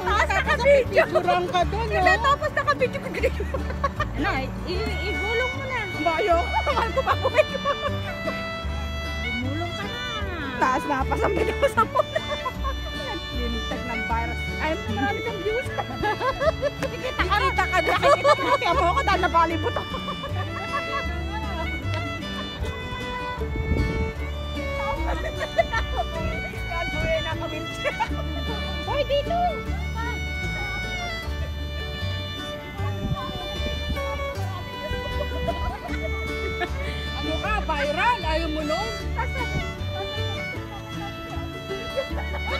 Taas naka-video. Picturean ka doon, no? tapos naka-video ka ganyan. Ano, igulong mo na. Bayo, mahal ko pa buhay ko. Gumulong ka na. Taas na, pasambi ko sa muna. Limited ng virus. Ay, marami kang views. Nakikita ka rin. Nakikita ka rin. Nakikita mo ako dahil nabalibot ako. Gagawin na kami. Hoy, dito. Ano ka, viral? Ayaw mo nun? Ay,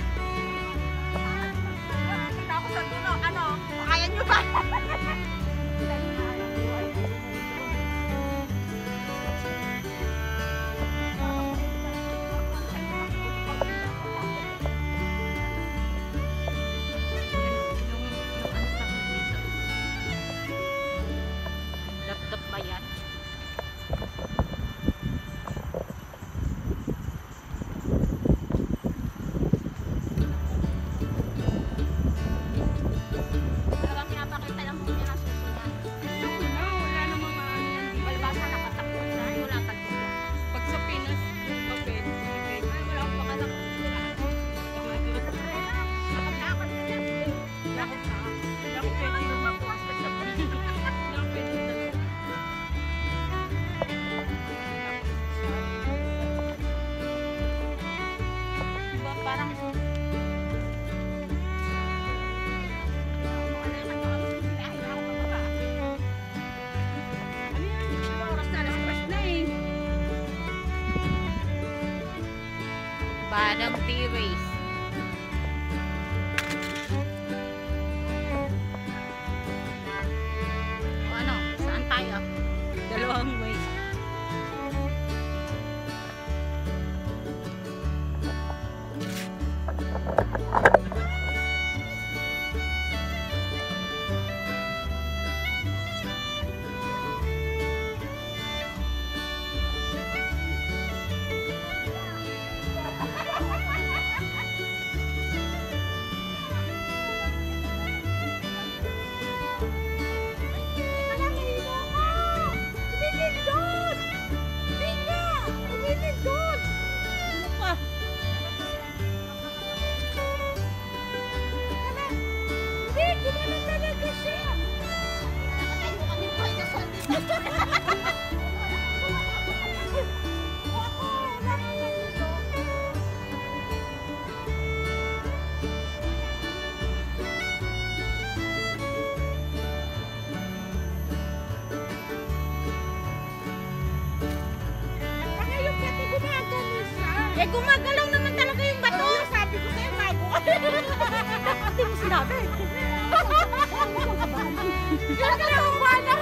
Badang T-Race. Eh, gumagalaw naman talaga yung bato. Sabi ko sa'yo, bago ka. Hindi mo sinabi. Gagalawa na.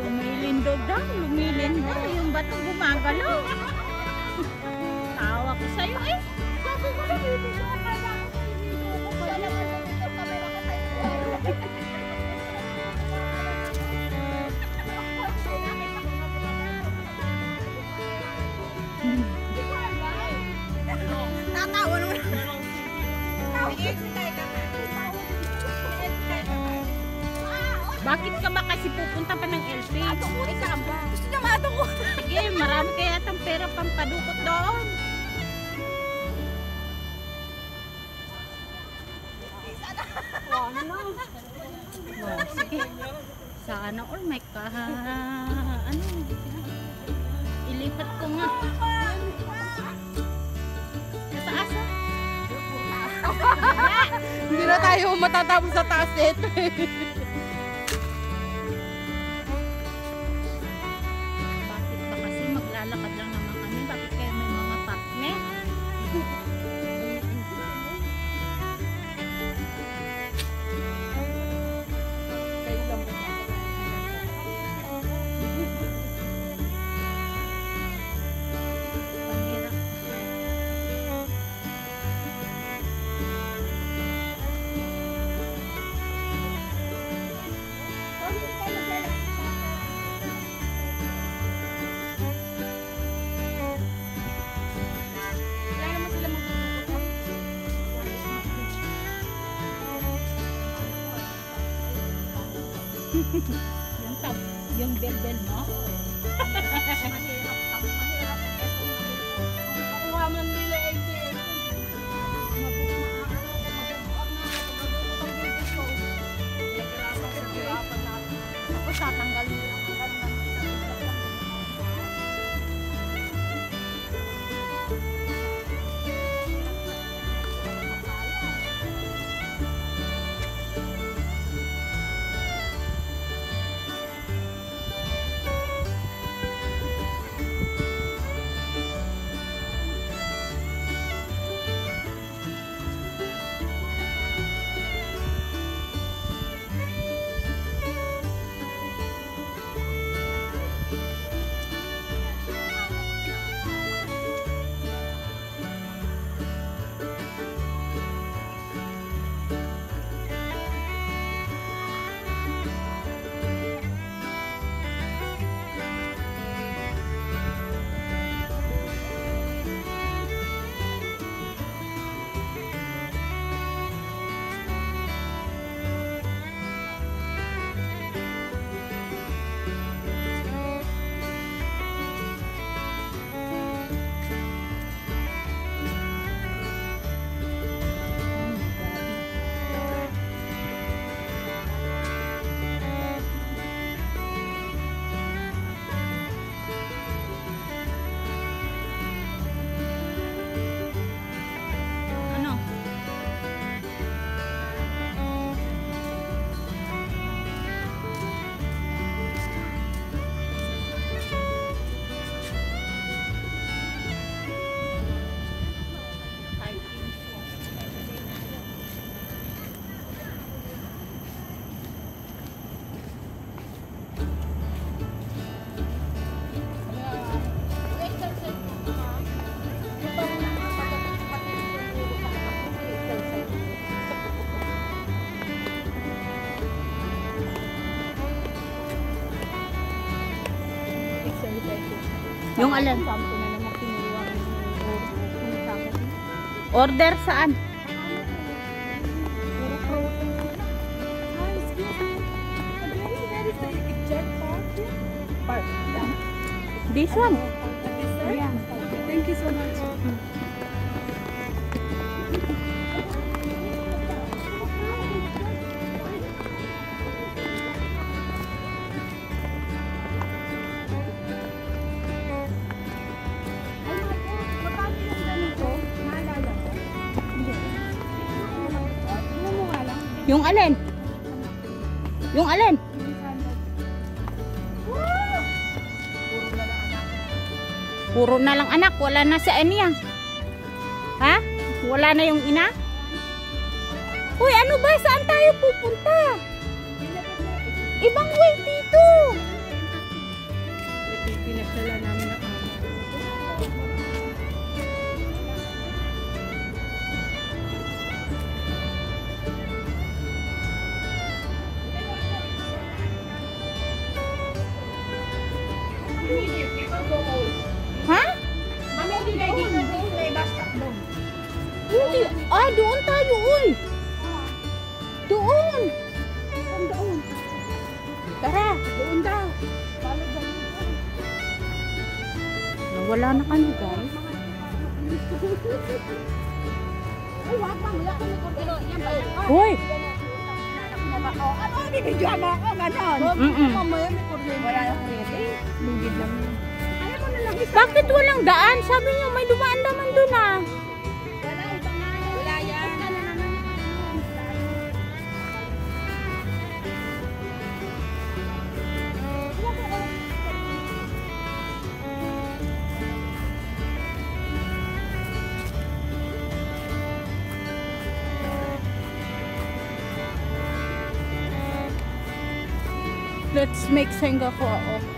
Lumilindog daw, lumilindog. Yung bato gumagalaw. Tawa ko sa'yo eh. Sabi ko na, pang padukot doon. Ano na? Wow, sige. Sana all may ka... Ano? Ilipat ko nga. Sa taas ah. Hindi na tayo matatapos sa taas eh. Yung tab, yung bell-bell mo. Very, very delicate jet part. Part. This one. Yeah. Thank you so much. Yung alin? Yung alin? Puro na lang anak. Wala na sa niya. Ha? Wala na yung ina? Uy, ano ba? Saan tayo pupunta? Ibang way dito. Pinagdala namin Wala na kami, guys. Uy. Ano, bibidyo mo ako, ganon. Mm-mm. Mamaya may kuryente. Wala yung kuryente. Lugid lang na. Bakit walang daan? Sabi niyo may dumaan naman dun ah. that makes anger for all.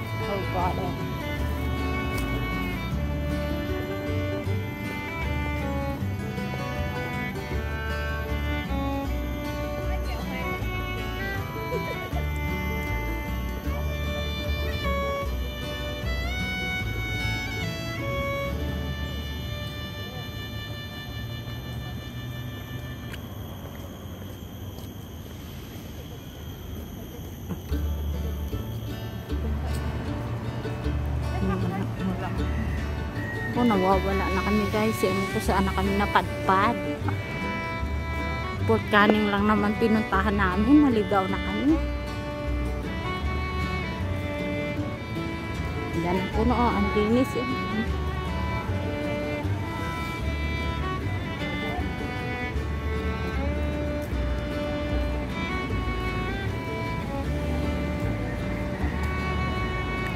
Oh, nawawala na kami guys. Ano po saan na kami napadpad. Port Canning lang naman pinuntahan namin. Naligaw na kami. Yan ang puno. Oh, ang linis. Eh.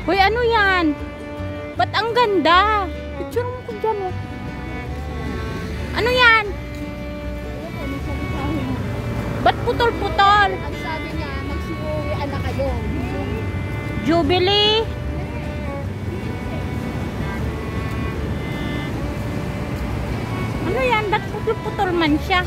Hoy, ano yan? Ba't ang ganda? Picture mo ko dyan, oh. Ano yan? Ba't putol-putol? Ang sabi niya, magsiuwian na kayo. Jubilee? Ano yan? Ba't putol-putol man siya?